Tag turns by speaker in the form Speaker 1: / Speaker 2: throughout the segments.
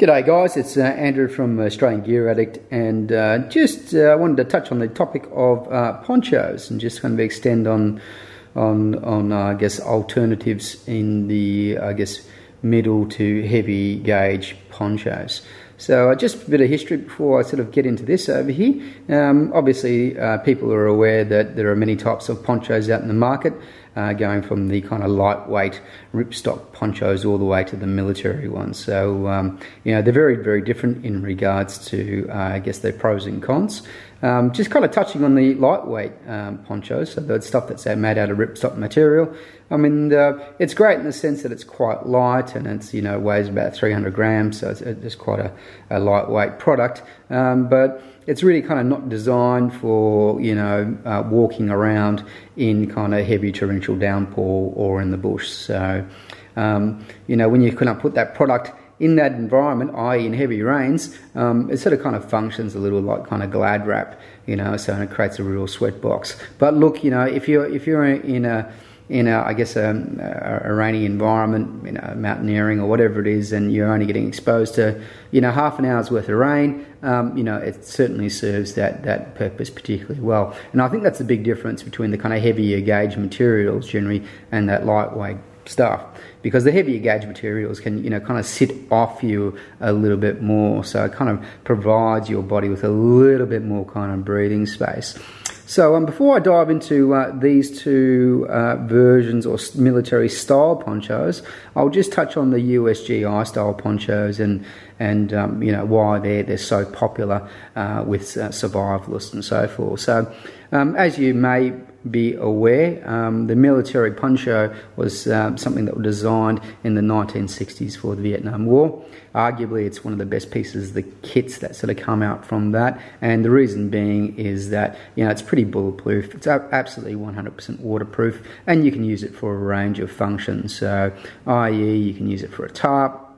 Speaker 1: G'day guys, it's uh, Andrew from Australian Gear Addict and uh, just uh, wanted to touch on the topic of uh, ponchos and just kind of extend on on on uh, I guess alternatives in the I guess middle to heavy gauge ponchos. So uh, just a bit of history before I sort of get into this over here. Um, obviously, people are aware that there are many types of ponchos out in the market uh, going from the kind of lightweight ripstop ponchos all the way to the military ones. So, um, you know, they're very, very different in regards to, uh, I guess, their pros and cons. Um, just kind of touching on the lightweight um, ponchos, so the stuff that's made out of ripstop material. I mean, it's great in the sense that it's quite light and it's, you know, weighs about 300 grams, so it's, it's quite a, a lightweight product. Um, but it's really kind of not designed for you know uh, walking around in kind of heavy torrential downpour or in the bush. So um, you know when you kind of put that product in that environment, i.e., in heavy rains, um, it sort of kind of functions a little like kind of glad wrap, you know, so it creates a real sweat box. But look, you know, if you're if you're in a in a, I guess, a, a, rainy environment, you know, mountaineering or whatever it is, and you're only getting exposed to, you know, half an hour's worth of rain, um, you know, it certainly serves that, that purpose particularly well. And I think that's the big difference between the kind of heavier gauge materials generally and that lightweight stuff because the heavier gauge materials can you know kind of sit off you a little bit more so it kind of provides your body with a little bit more kind of breathing space so um, before I dive into uh, these two uh, versions or military style ponchos, I'll just touch on the USGI style ponchos and and um, you know why they're they're so popular uh, with uh, survivalists and so forth. So um, as you may be aware, um, the military poncho was um, something that was designed in the 1960s for the Vietnam War. Arguably, it's one of the best pieces the kits that sort of come out from that, and the reason being is that you know it's pretty bulletproof. It's absolutely 100% waterproof, and you can use it for a range of functions. So, i.e., you can use it for a tarp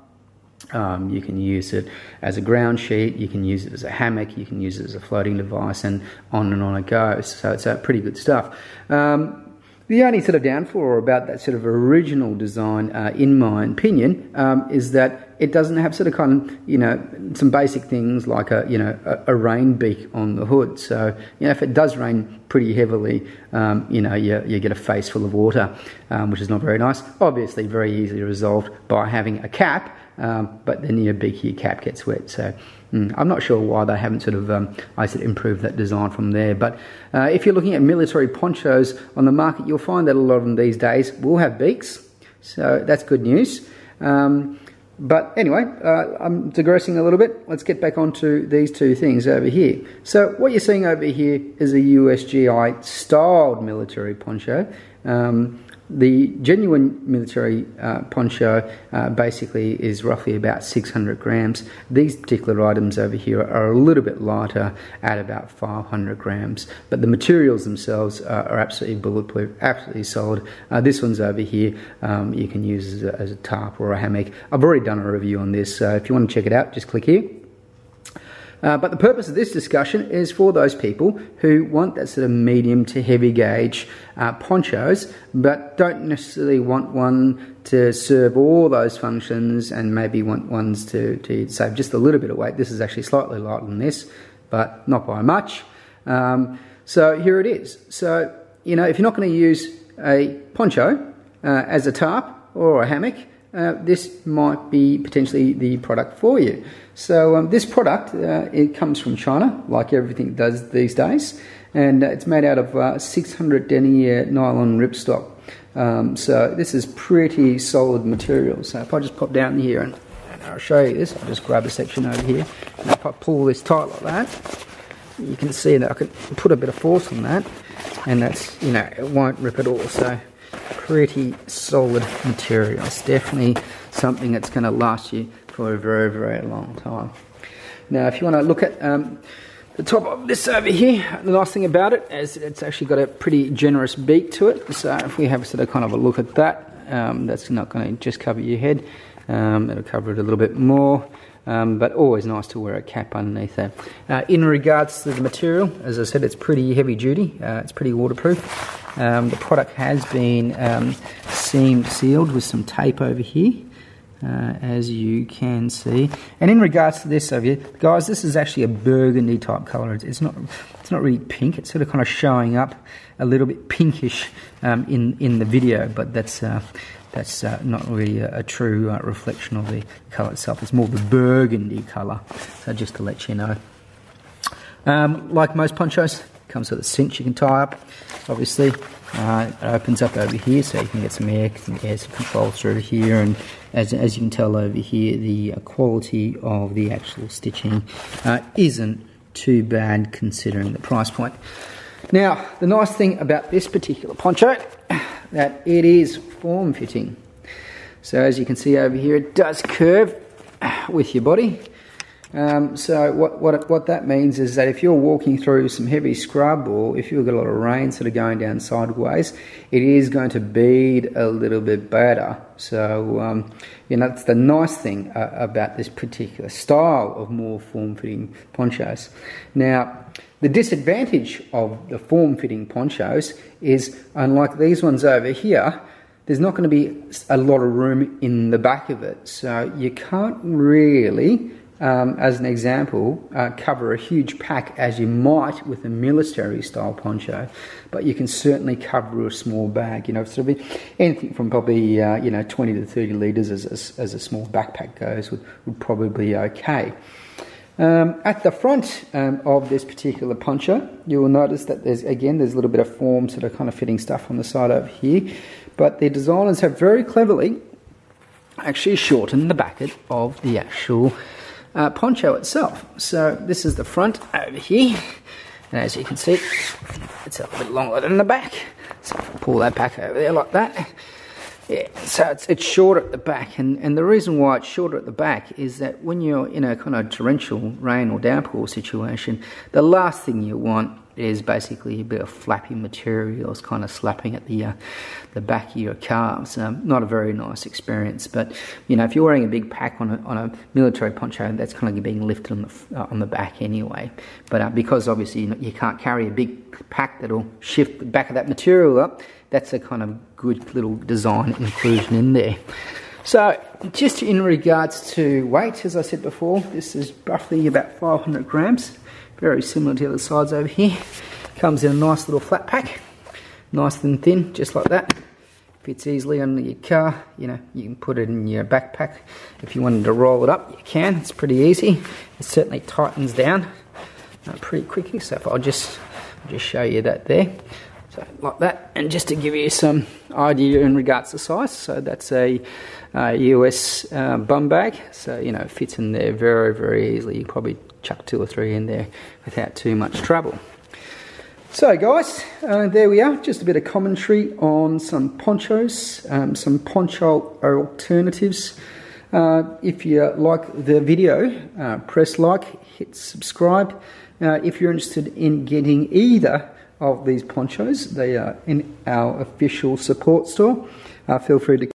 Speaker 1: um, you can use it as a ground sheet, you can use it as a hammock, you can use it as a floating device, and on and on it goes. So it's uh, pretty good stuff. Um, the only sort of downfall about that sort of original design, uh, in my opinion, um, is that it doesn't have sort of kind of you know some basic things like a you know a, a rain beak on the hood. So you know if it does rain pretty heavily, um, you know you, you get a face full of water, um, which is not very nice. Obviously, very easily resolved by having a cap um, but then your beak your cap gets wet. So mm, I'm not sure why they haven't sort of um, I said improved that design from there. But uh, if you're looking at military ponchos on the market, you'll find that a lot of them these days will have beaks. So that's good news. Um, but anyway, uh, I'm digressing a little bit. Let's get back onto these two things over here. So what you're seeing over here is a USGI styled military poncho. Um, the genuine military uh, poncho uh, basically is roughly about 600 grams. These particular items over here are a little bit lighter at about 500 grams, but the materials themselves uh, are absolutely bulletproof, absolutely solid. Uh, this one's over here, um, you can use as a, as a tarp or a hammock. I've already done a review on this, so if you want to check it out, just click here. Uh, but the purpose of this discussion is for those people who want that sort of medium to heavy gauge uh, ponchos, but don't necessarily want one to serve all those functions and maybe want ones to, to save just a little bit of weight. This is actually slightly lighter than this, but not by much. Um, so here it is. So, you know, if you're not going to use a poncho uh, as a tarp or a hammock, uh, this might be potentially the product for you. So um, this product, uh, it comes from China, like everything does these days, and uh, it's made out of uh, 600 denier nylon ripstop. Um, so this is pretty solid material. So if I just pop down here and, and I'll show you this, I'll just grab a section over here, and if I pull this tight like that, you can see that I can put a bit of force on that, and that's, you know, it won't rip at all. So pretty solid material. It's definitely something that's going to last you for a very, very long time. Now, if you want to look at um, the top of this over here, the nice thing about it is it's actually got a pretty generous beak to it. So if we have sort of kind of a look at that, um, that's not going to just cover your head. Um, it'll cover it a little bit more. Um, but always nice to wear a cap underneath that. Uh, in regards to the material, as I said, it's pretty heavy duty, uh, it's pretty waterproof. Um, the product has been um, seamed sealed with some tape over here. uh, as you can see. And in regards to this over here, guys, this is actually a burgundy type colour. It's not, it's not really pink. It's sort of kind of showing up a little bit pinkish um, in in the video, but that's uh, that's uh, not really a, a true uh, reflection of the colour itself. It's more the burgundy colour. So just to let you know. Um, like most ponchos, comes with a cinch you can tie up, obviously. Uh, it opens up over here so you can get some air, some air control through here and as, as you can tell over here the uh, quality of the actual stitching uh, isn't too bad considering the price point. Now the nice thing about this particular poncho that it is form fitting. So as you can see over here it does curve with your body um, so what, what, what that means is that if you're walking through some heavy scrub or if you've got a lot of rain sort of going down sideways, it is going to bead a little bit better. So, um, you know, that's the nice thing uh, about this particular style of more form-fitting ponchos. Now, the disadvantage of the form-fitting ponchos is, unlike these ones over here, there's not going to be a lot of room in the back of it. So you can't really um, as an example, uh, cover a huge pack as you might with a military style poncho, but you can certainly cover a small bag. You know, sort of anything from probably uh, you know 20 to 30 liters as, as, as, a small backpack goes would, would probably be okay. Um, at the front um, of this particular poncho, you will notice that there's again there's a little bit of form sort of kind of fitting stuff on the side over here, but the designers have very cleverly actually shortened the back of the actual uh, poncho itself. So this is the front over here, and as you can see, it's a little bit longer than the back. So pull that back over there like that, yeah, so it's, it's short at the back, and, and the reason why it's shorter at the back is that when you're in a kind of torrential rain or downpour situation, the last thing you want is basically a bit of flappy material. It's kind of slapping at the uh, the back of your calves. Um, not a very nice experience, but you know if you're wearing a big pack on a, on a military poncho, that's kind of being lifted on the uh, on the back anyway. But uh, because obviously you, know, you can't carry a big pack that'll shift the back of that material up, that's a kind of good little design inclusion in there. So, just in regards to weight, as I said before, this is roughly about 500 grams. Very similar to the other sides over here. Comes in a nice little flat pack. Nice and thin, just like that. Fits easily under your car. You know, you can put it in your backpack. If you wanted to roll it up, you can. It's pretty easy. It certainly tightens down uh, pretty quickly. So if I'll just, I'll just show you that there. So like that, and just to give you some idea in regards to size, so that's a, a US uh, bum bag, so you know fits in there very very easily. You probably chuck two or three in there without too much trouble. So, guys, uh, there we are. Just a bit of commentary on some ponchos, um, some poncho alternatives. Uh, if you like the video, uh, press like, hit subscribe. Uh, if you're interested in getting either of these ponchos, they are in our official support store. Uh, feel free to